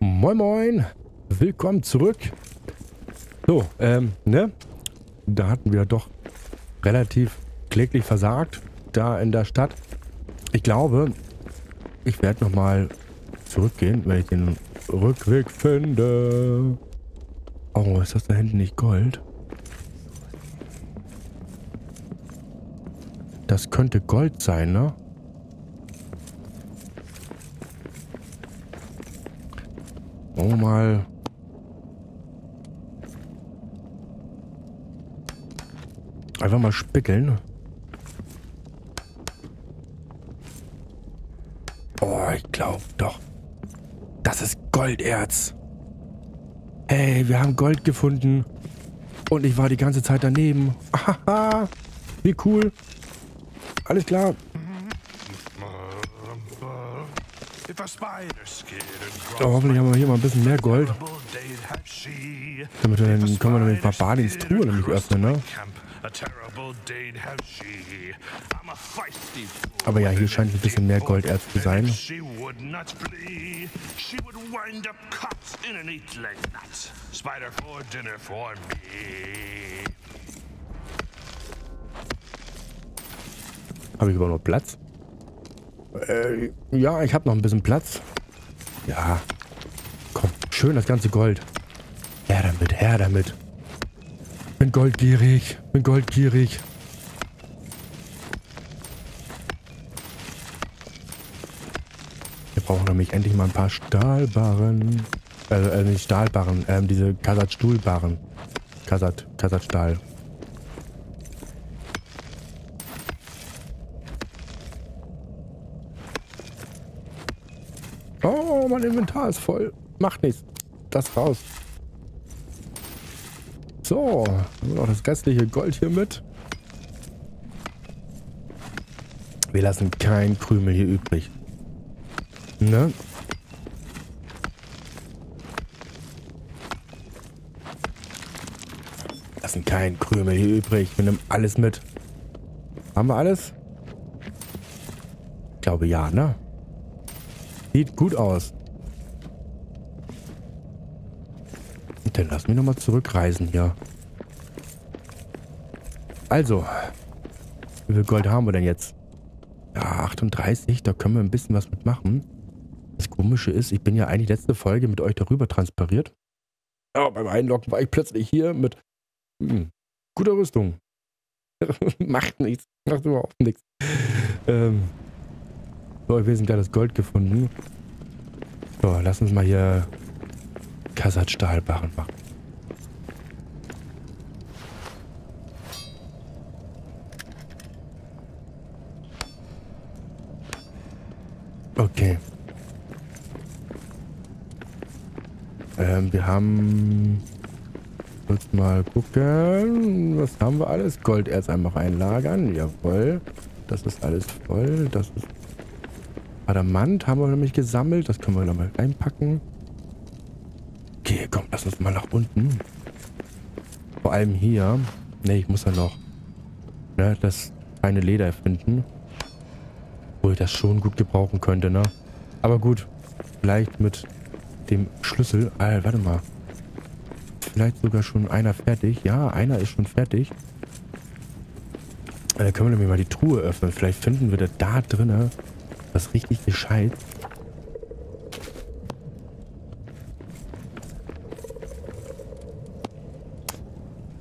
Moin Moin, willkommen zurück. So, ähm, ne? Da hatten wir doch relativ kläglich versagt, da in der Stadt. Ich glaube, ich werde nochmal zurückgehen, wenn ich den Rückweg finde. Oh, ist das da hinten nicht Gold? Das könnte Gold sein, ne? Wir mal... Einfach mal spickeln. Oh, ich glaube doch. Das ist Golderz. Hey, wir haben Gold gefunden. Und ich war die ganze Zeit daneben. Haha. Wie cool. Alles klar. Oh, hoffentlich haben wir hier mal ein bisschen mehr Gold. Damit wir dann können wir nämlich Barbadins Truhe nämlich öffnen, ne? Aber ja, hier scheint ein bisschen mehr Golderz zu sein. Habe ich überhaupt noch Platz? Äh, ja, ich habe noch ein bisschen Platz. Ja. Komm, schön das ganze Gold. Her damit, her damit. Bin goldgierig, bin goldgierig. Wir brauchen nämlich endlich mal ein paar Stahlbarren. Äh, äh nicht Stahlbarren, ähm, diese Kasatstuhlbarren. Kasat, Kasatstahl. Oh, mein Inventar ist voll. Macht nichts. Das raus. So, haben wir noch das restliche Gold hier mit. Wir lassen kein Krümel hier übrig. Ne? Lassen kein Krümel hier übrig. Wir nehmen alles mit. Haben wir alles? Ich glaube ja, ne? Sieht gut aus. Dann lass mich nochmal zurückreisen hier. Also, wie viel Gold haben wir denn jetzt? Ja, 38, da können wir ein bisschen was mitmachen. Das Komische ist, ich bin ja eigentlich letzte Folge mit euch darüber transpariert. Aber beim Einloggen war ich plötzlich hier mit hm, guter Rüstung. macht nichts, macht überhaupt nichts. Ähm, so, wir sind gerade das Gold gefunden. So, lass uns mal hier Kasatstahlbarren machen. Okay. Ähm, wir haben... Kurz mal gucken. Was haben wir alles? Golderz einfach einlagern. Jawohl. Das ist alles voll. Das ist Adamant haben wir nämlich gesammelt. Das können wir nochmal reinpacken. Uns mal nach unten. Vor allem hier. Ne, ich muss ja noch ne, das feine Leder finden. Wo ich das schon gut gebrauchen könnte, ne? Aber gut, vielleicht mit dem Schlüssel. Ah, warte mal. Vielleicht sogar schon einer fertig. Ja, einer ist schon fertig. Dann können wir nämlich mal die Truhe öffnen. Vielleicht finden wir da drinnen was richtig gescheit.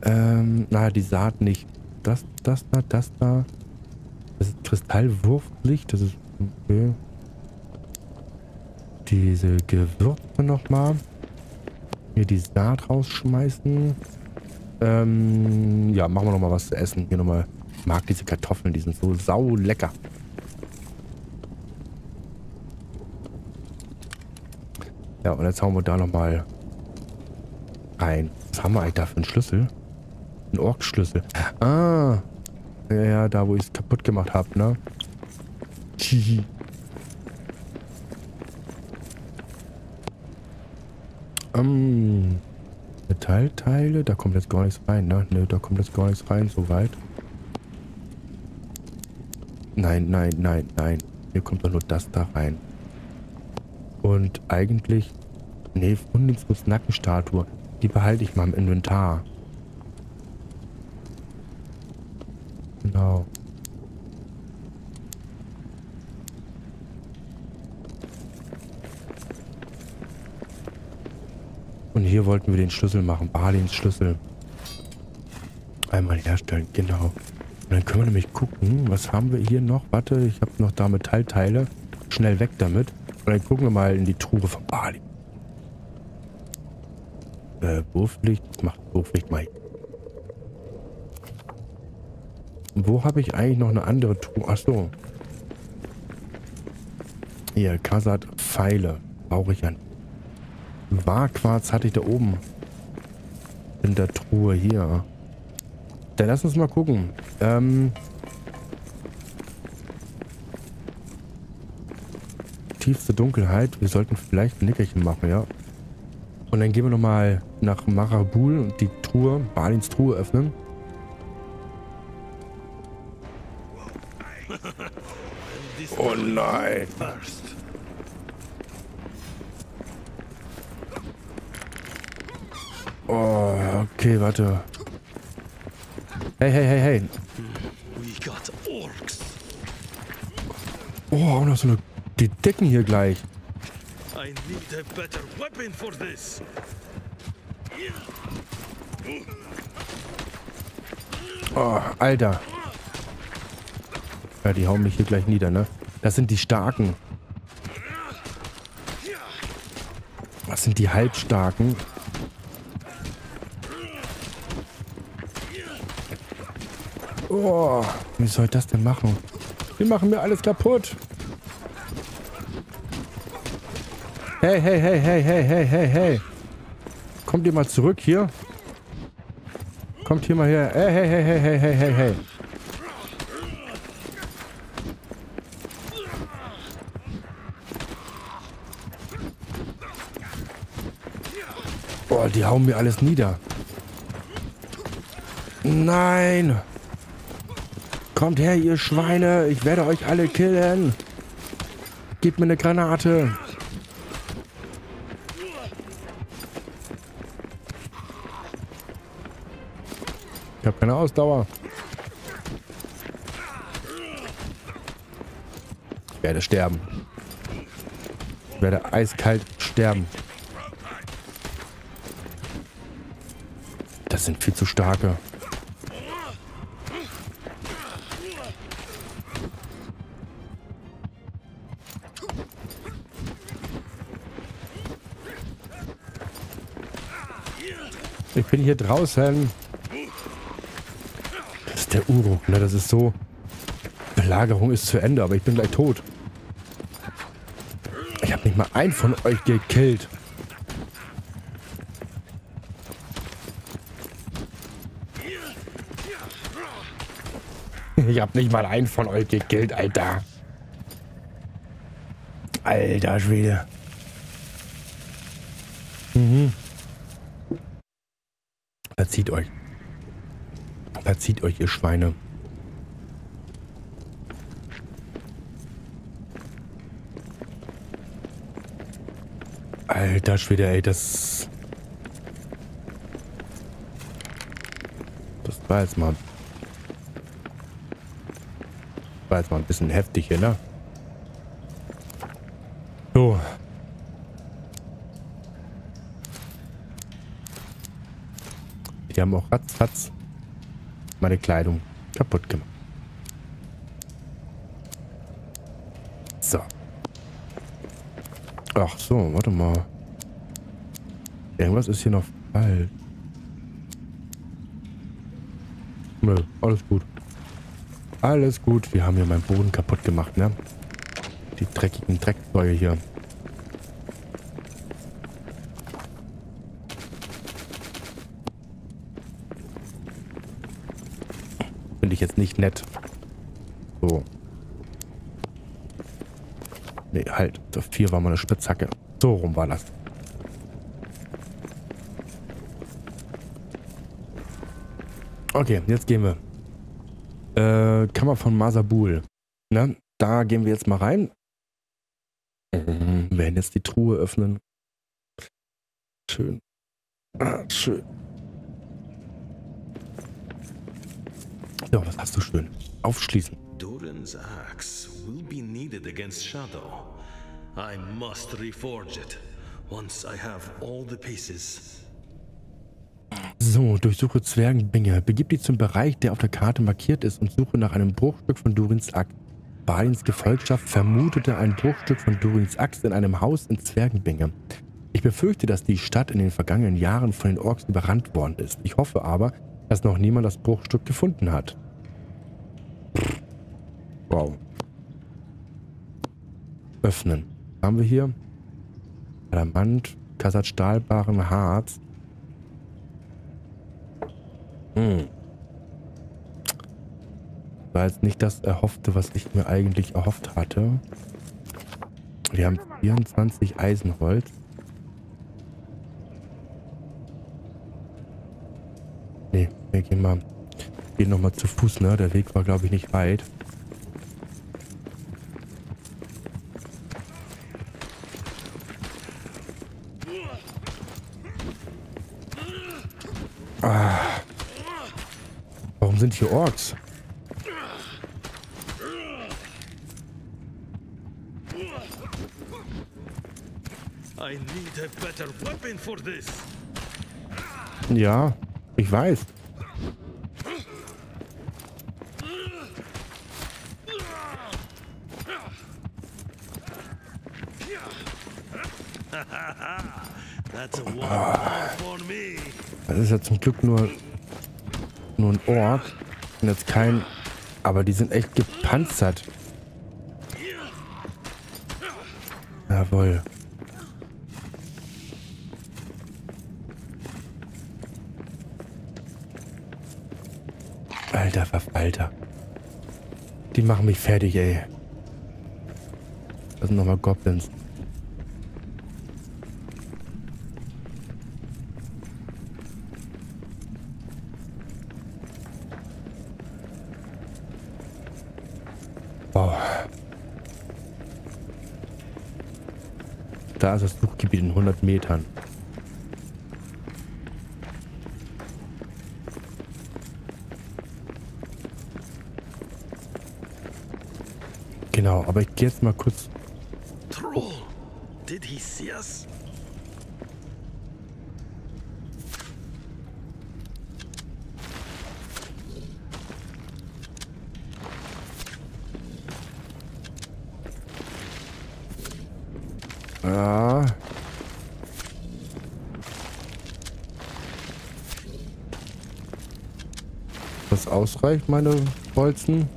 Ähm, naja, die Saat nicht. Das, das da, das da. Das ist Kristallwurflicht. Das ist okay. Diese Gewürze nochmal. Hier die Saat rausschmeißen. Ähm, ja, machen wir nochmal was zu essen. Hier nochmal. Ich mag diese Kartoffeln, die sind so sau lecker. Ja, und jetzt hauen wir da nochmal rein. Was haben wir eigentlich da für einen Schlüssel? Ein Ork-Schlüssel. Ah. Ja, ja, da wo ich es kaputt gemacht habe, ne? Tschi. Ähm, Metallteile, da kommt jetzt gar nichts rein, ne? Ne, da kommt jetzt gar nichts rein, soweit. Nein, nein, nein, nein. Hier kommt doch nur das da rein. Und eigentlich... Nee, Fundungsbus Nackenstatue. Die behalte ich mal im Inventar. Genau. Und hier wollten wir den Schlüssel machen. Balins Schlüssel. Einmal herstellen, genau. Und dann können wir nämlich gucken, was haben wir hier noch? Warte, ich habe noch da Metallteile. Schnell weg damit. Und dann gucken wir mal in die Truhe von Bali. Äh, Wurflicht. Ich mach Wurflicht mal. Wo habe ich eigentlich noch eine andere Truhe? Ach so. Hier, Kasat Pfeile. Brauche ich ja. Warquarz hatte ich da oben. In der Truhe hier. Dann lass uns mal gucken. Ähm. Tiefste Dunkelheit. Wir sollten vielleicht ein Nickerchen machen, ja. Und dann gehen wir nochmal nach Marabul und die Truhe, Balins Truhe öffnen. Oh nein. Oh, okay, warte. Hey, hey, hey, hey. Oh, auch noch so eine... Die Decken hier gleich. Oh, Alter. Ja, die hauen mich hier gleich nieder, ne? Das sind die Starken. Was sind die Halbstarken? Oh, wie soll ich das denn machen? Die machen mir alles kaputt. Hey, hey, hey, hey, hey, hey, hey, hey. Kommt ihr mal zurück hier? Kommt hier mal her. Hey, hey, hey, hey, hey, hey, hey, hey. Boah, die hauen mir alles nieder. Nein. Kommt her, ihr Schweine. Ich werde euch alle killen. Gebt mir eine Granate. Ich habe keine Ausdauer. Ich werde sterben. Ich werde eiskalt sterben. Sind viel zu starke. Ich bin hier draußen. Das ist der Uruk, ne? Das ist so... Belagerung ist zu Ende, aber ich bin gleich tot. Ich habe nicht mal einen von euch gekillt. Habe nicht mal einen von euch gekillt, Alter. Alter Schwede. Mhm. Verzieht euch. Verzieht euch, ihr Schweine. Alter Schwede, ey, das... Das war jetzt mal... War jetzt mal ein bisschen heftig hier, ne? So, Die haben auch ratzfatz meine Kleidung kaputt gemacht. So. Ach so, warte mal. Irgendwas ist hier noch falsch. Nö, alles gut. Alles gut. Wir haben hier meinen Boden kaputt gemacht, ne? Die dreckigen Dreckzeuge hier. finde ich jetzt nicht nett. So. Nee, halt. Das vier war mal eine Spitzhacke. So rum war das. Okay, jetzt gehen wir. Äh, Kammer von Masabul. Ne? Da gehen wir jetzt mal rein. Mhm, wir werden jetzt die Truhe öffnen. Schön. Ah, schön. Ja, was hast du schön? Aufschließen. Durin's axe will be needed against Shadow. I must reforge it once I have all the pieces. So, durchsuche Zwergenbinge. Begib dich zum Bereich, der auf der Karte markiert ist und suche nach einem Bruchstück von Durins Axt. Balins Gefolgschaft vermutete ein Bruchstück von Durins Axt in einem Haus in Zwergenbinge. Ich befürchte, dass die Stadt in den vergangenen Jahren von den Orks überrannt worden ist. Ich hoffe aber, dass noch niemand das Bruchstück gefunden hat. Wow. Öffnen. Haben wir hier? Adamant, Kasat Stahlbaren, Harz. Hm. War jetzt nicht das Erhoffte, was ich mir eigentlich erhofft hatte. Wir haben 24 Eisenholz. Nee, wir gehen mal gehen nochmal zu Fuß, ne? Der Weg war, glaube ich, nicht weit. Sind hier Orks? I need a better weapon for this. Ja, ich weiß. Das ist ja zum Glück nur, nur ein Ork. Und jetzt kein... Aber die sind echt gepanzert. Jawohl. Alter Verfalter. Die machen mich fertig, ey. Das sind nochmal Goblins. Wow. Da ist das Suchgebiet in 100 Metern. Genau, aber ich gehe jetzt mal kurz. Troll, did he see us? Ja. Das ausreicht, meine Bolzen?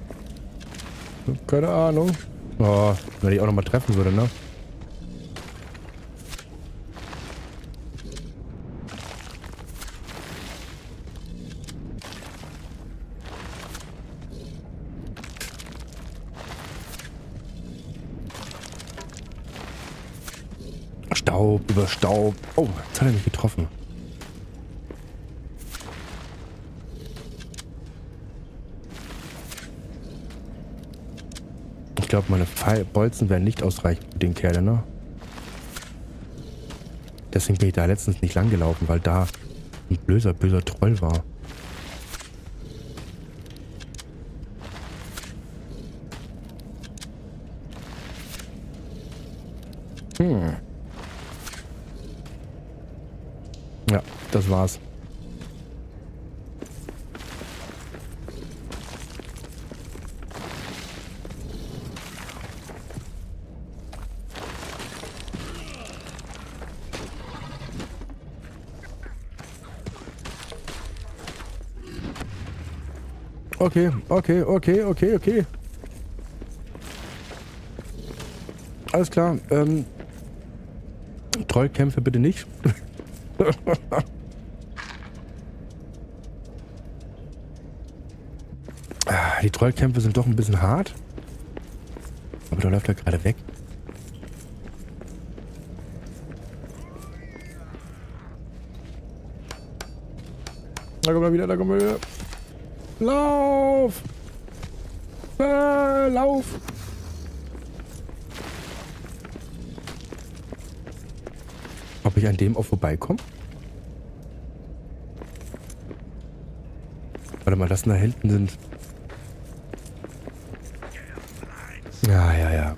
Keine Ahnung. Oh, wenn ich auch nochmal treffen würde, ne? Staub über Staub. Oh, jetzt hat er mich getroffen. Glaube, meine Pfeil Bolzen werden nicht ausreichen für den Kerl, ne? Deswegen bin ich da letztens nicht lang gelaufen, weil da ein böser, böser Troll war. Hm. Ja, das war's. Okay, okay, okay, okay, okay. Alles klar. Ähm, Trollkämpfe bitte nicht. Ah, Die Trollkämpfe sind doch ein bisschen hart. Aber da läuft er gerade weg. Da kommen wir wieder, da kommen wir wieder. Lauf! Äh, lauf! Ob ich an dem auch vorbeikomme? Warte mal, das da hinten sind... Ja, ja, ja.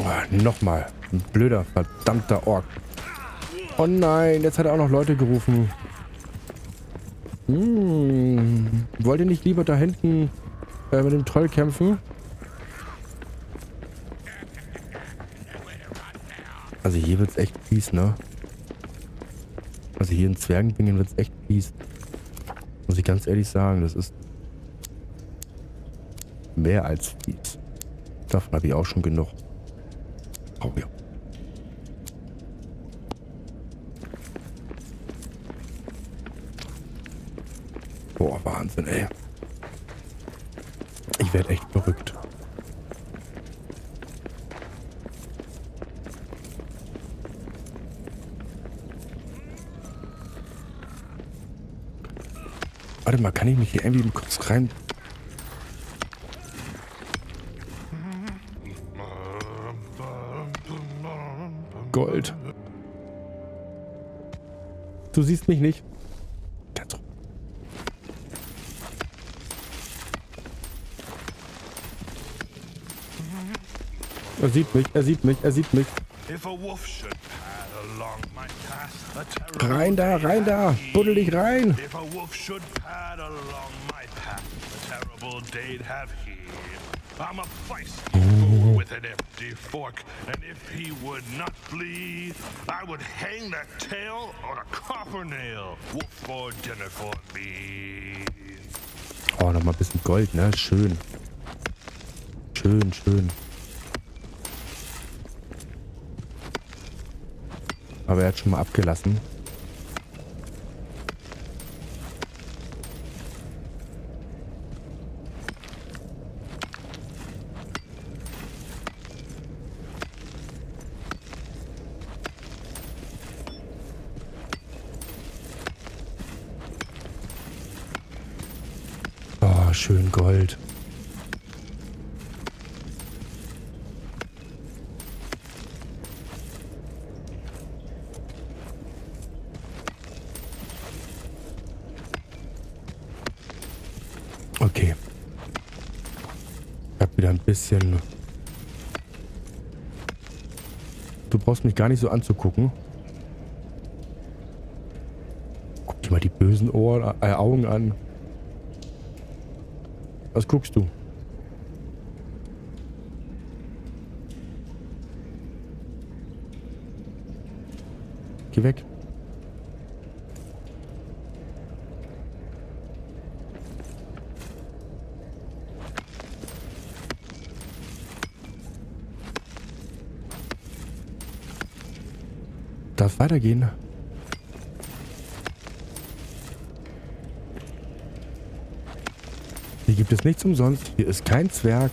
Oh, Nochmal. Ein blöder, verdammter Ork. Oh nein, jetzt hat er auch noch Leute gerufen. Hm, wollt ihr nicht lieber da hinten äh, mit dem Troll kämpfen? Also hier wird's echt fies, ne? Also hier in Zwergenbingen wird's echt fies. Muss ich ganz ehrlich sagen, das ist mehr als fies. Davon habe ich auch schon genug. Oh ja. Boah, Wahnsinn, ey. Ich werde echt verrückt. Warte mal, kann ich mich hier irgendwie kurz rein... Gold. Du siehst mich nicht. Er sieht mich, er sieht mich, er sieht mich. Rein da, rein da, buddel dich rein. I'm a feisty with an empty fork, and if he would not flee, I would hang that tail on a copper nail. Wolf for dinner for me. Oh, nochmal ein bisschen Gold, ne? Schön. Schön, schön. Aber er hat schon mal abgelassen. Oh, schön Gold. bisschen... Du brauchst mich gar nicht so anzugucken. Guck dir mal die bösen Ohren, äh, Augen an. Was guckst du? Geh weg. Darf weitergehen. Gibt es nichts umsonst. Hier ist kein Zwerg.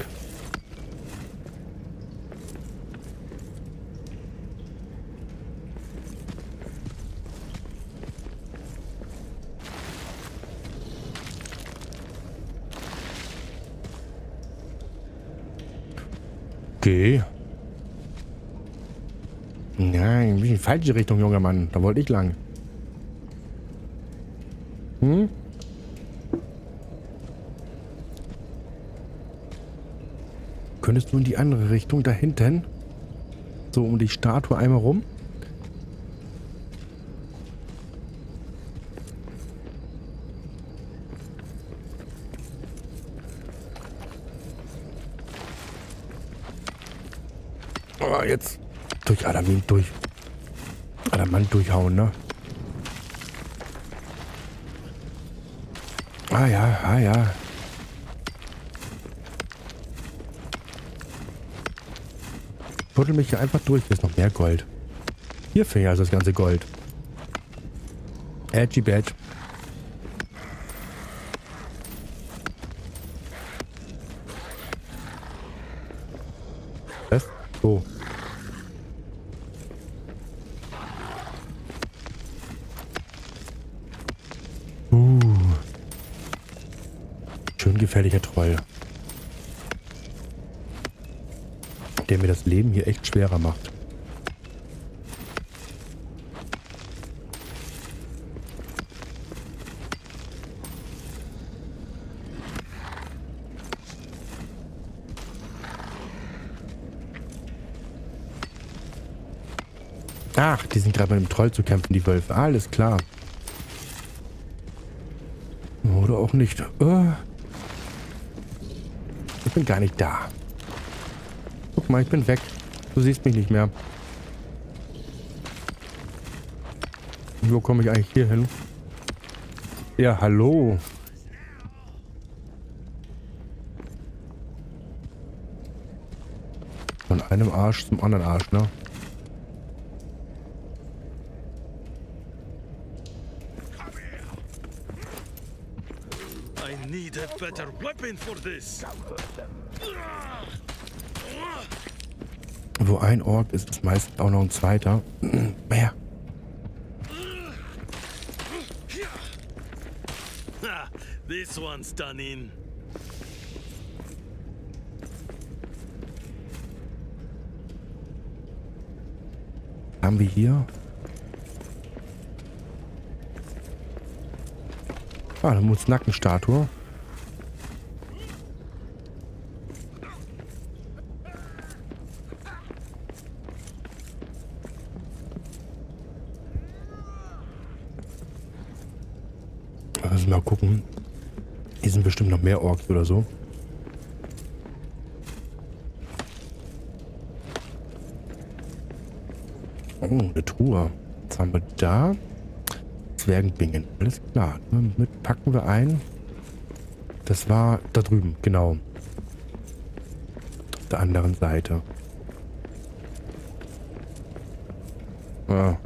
Okay. Nein, ein bisschen falsche Richtung, junger Mann. Da wollte ich lang. Könntest du in die andere Richtung, da hinten? So um die Statue einmal rum? Oh, jetzt durch Adamant durch. Adamant durchhauen, ne? Ah ja, ah ja. Buddel mich hier einfach durch. Hier ist noch mehr Gold. Hier fehlt also das ganze Gold. Edgy Badge. Was? Oh. gefährlicher Troll. der mir das Leben hier echt schwerer macht. Ach, die sind gerade mit dem Troll zu kämpfen, die Wölfe. Alles klar. Oder auch nicht. Äh. Ich bin gar nicht da. Guck mal, ich bin weg. Du siehst mich nicht mehr. Wo komme ich eigentlich hier hin? Ja, hallo. Von einem Arsch zum anderen Arsch, ne? better weapon for this. Wo ein Ork ist, ist meistens auch noch ein zweiter. Mehr. This one's done in. Haben wir hier? Ah, eine Nackenstatue. Mal gucken. Hier sind bestimmt noch mehr Orks oder so. Oh, eine Truhe. Was haben wir da? Zwergenbingen. Alles klar. Mit packen wir ein. Das war da drüben, genau. Auf der anderen Seite. Ah,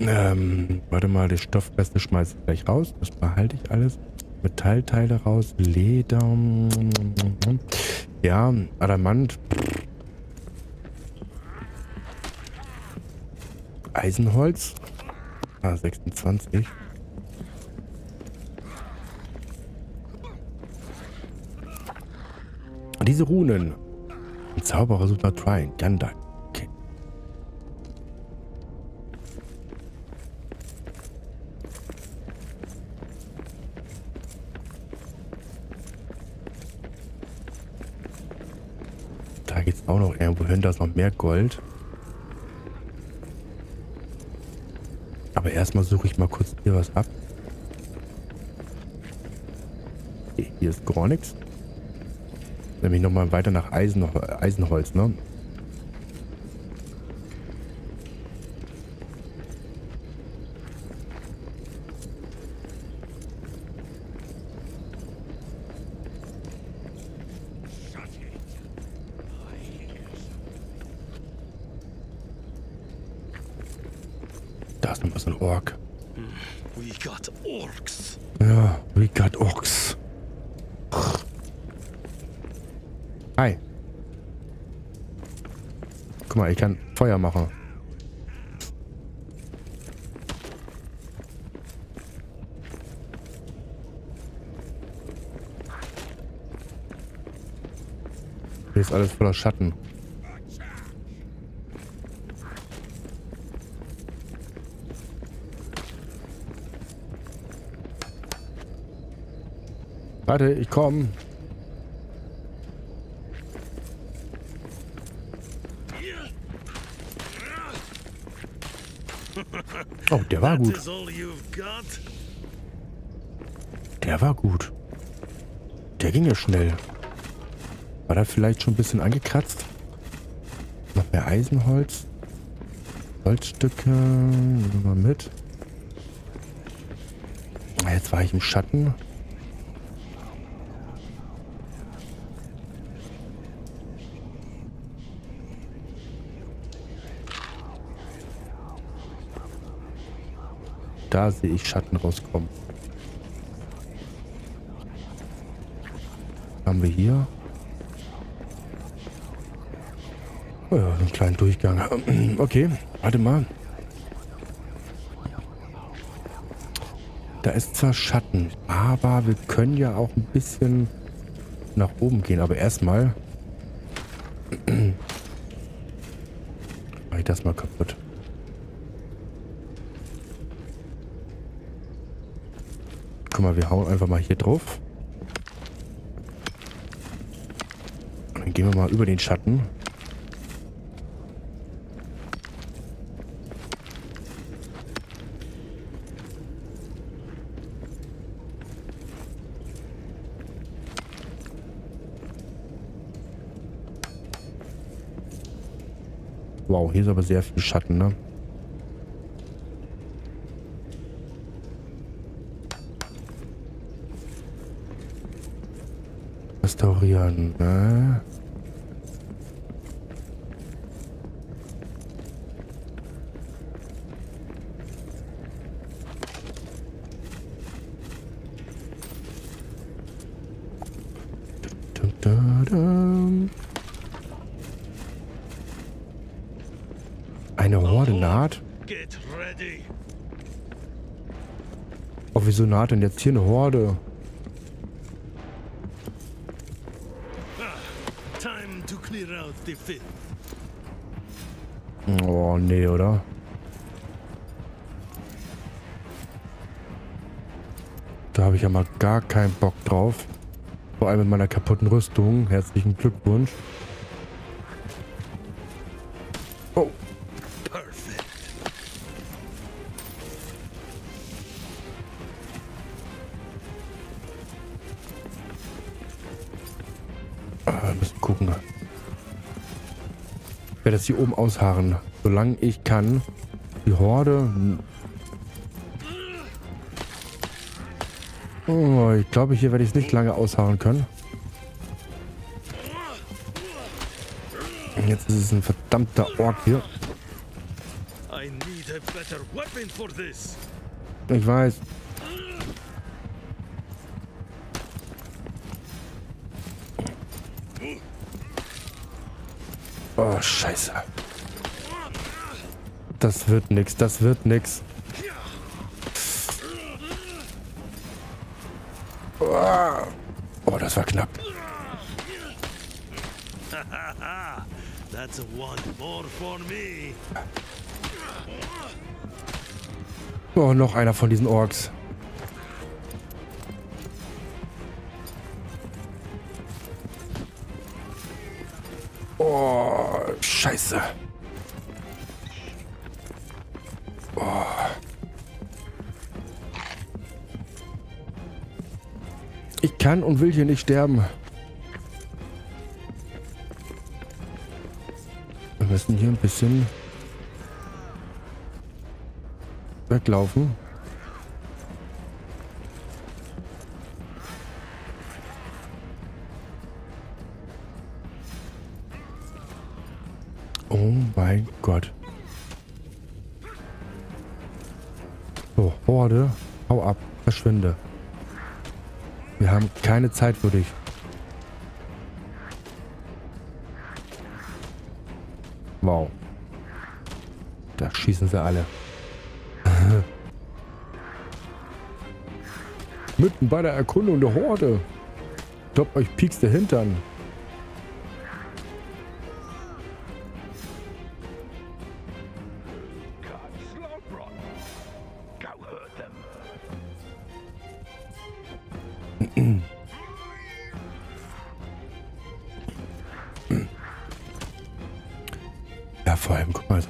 Ähm, warte mal, die Stoffreste schmeiße ich gleich raus. Das behalte ich alles. Metallteile raus. Leder. Ja, Adamant. Eisenholz. Ah, 26. Diese Runen. Ein Zauberer sucht nach Trying. Gandalf. hin, da ist noch mehr Gold. Aber erstmal suche ich mal kurz hier was ab. Hier ist gar nichts. Nämlich nochmal weiter nach Eisen, Eisenholz, ne? Da ist noch was ein Ork. We got Orks. Ja, we got Orks. Hi. Guck mal, ich kann Feuer machen. Hier ist alles voller Schatten. Warte, ich komme. Oh, der war gut. Der war gut. Der ging ja schnell. War da vielleicht schon ein bisschen angekratzt? Noch mehr Eisenholz. Holzstücke. Nehmen wir mit. Jetzt war ich im Schatten. Da sehe ich Schatten rauskommen. Haben wir hier? Oh ja, einen kleinen Durchgang. Okay, warte mal. Da ist zwar Schatten, aber wir können ja auch ein bisschen nach oben gehen. Aber erstmal mache ich das mal kaputt. Guck mal, wir hauen einfach mal hier drauf. Dann gehen wir mal über den Schatten. Wow, hier ist aber sehr viel Schatten, ne? Restaurieren, ne? Eine Horde naht? Oh, wieso naht denn jetzt hier eine Horde? Oh, nee, oder? Da habe ich ja mal gar keinen Bock drauf. Vor allem mit meiner kaputten Rüstung. Herzlichen Glückwunsch. Das hier oben ausharren. Solange ich kann. Die Horde. Oh, ich glaube, hier werde ich es nicht lange ausharren können. Jetzt ist es ein verdammter Ork hier. Ich weiß. Oh, scheiße. Das wird nix, das wird nix. Oh, oh das war knapp. That's one more for me. Oh, noch einer von diesen Orks. Scheiße. Oh. Ich kann und will hier nicht sterben. Wir müssen hier ein bisschen weglaufen. Mein Gott. So, Horde, hau ab, verschwinde. Wir haben keine Zeit für dich. Wow. Da schießen sie alle. Mitten bei der Erkundung der Horde. Stoppt euch pieks der Hintern.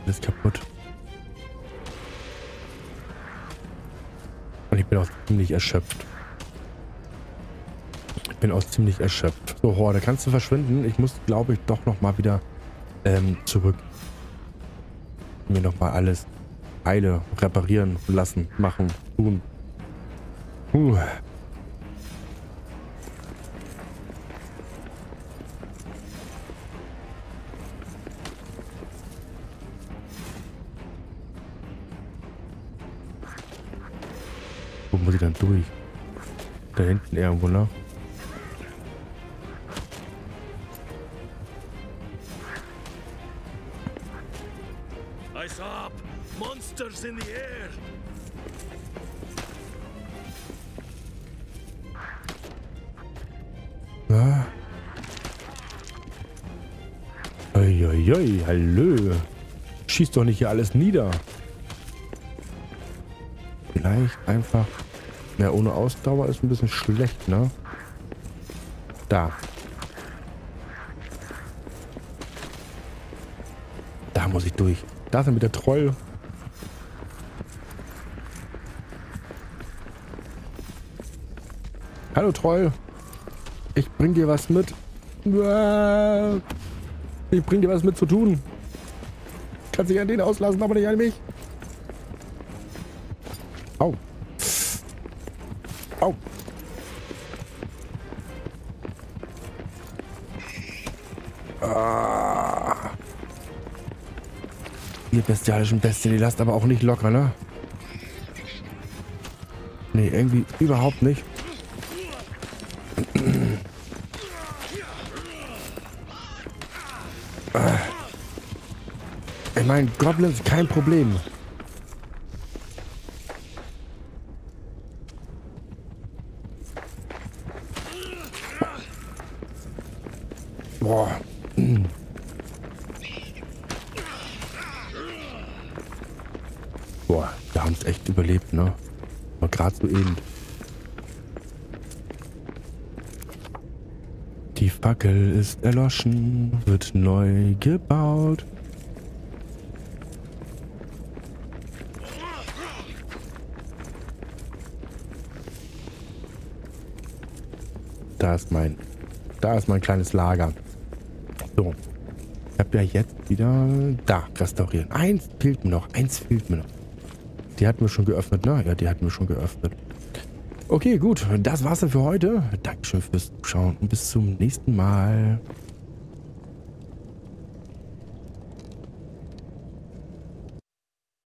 Alles kaputt. Und ich bin auch ziemlich erschöpft. Ich bin auch ziemlich erschöpft. So, Horde, kannst du verschwinden? Ich muss, glaube ich, doch noch mal wieder ähm, zurück. Mir noch mal alles heile, reparieren lassen, machen, tun. Puh. Dann durch? Da hinten irgendwo, ne? Eyes up! Monsters in the air! Na? Uiuiui, hallo. Schießt doch nicht hier alles nieder. Vielleicht einfach... Ja, ohne Ausdauer ist ein bisschen schlecht, ne? Da. Da muss ich durch. Da er mit der Troll. Hallo Troll. Ich bring dir was mit. Ich bring dir was mit zu tun. Kannst dich an den auslassen, aber nicht an mich. Ihr bestialischen Bestien, die lasst aber auch nicht locker, ne? Nee, irgendwie überhaupt nicht. Ich meine, Goblins kein Problem. Boah, wir haben es echt überlebt, ne? Aber gerade so eben. Die Fackel ist erloschen, wird neu gebaut. Da ist mein, da ist mein kleines Lager. So. Ich habe ja jetzt wieder da restaurieren. Eins fehlt mir noch. Eins fehlt mir noch. Die hatten wir schon geöffnet, ne? Ja, die hatten wir schon geöffnet. Okay, gut. Das war's dann für heute. Dankeschön fürs Zuschauen und bis zum nächsten Mal.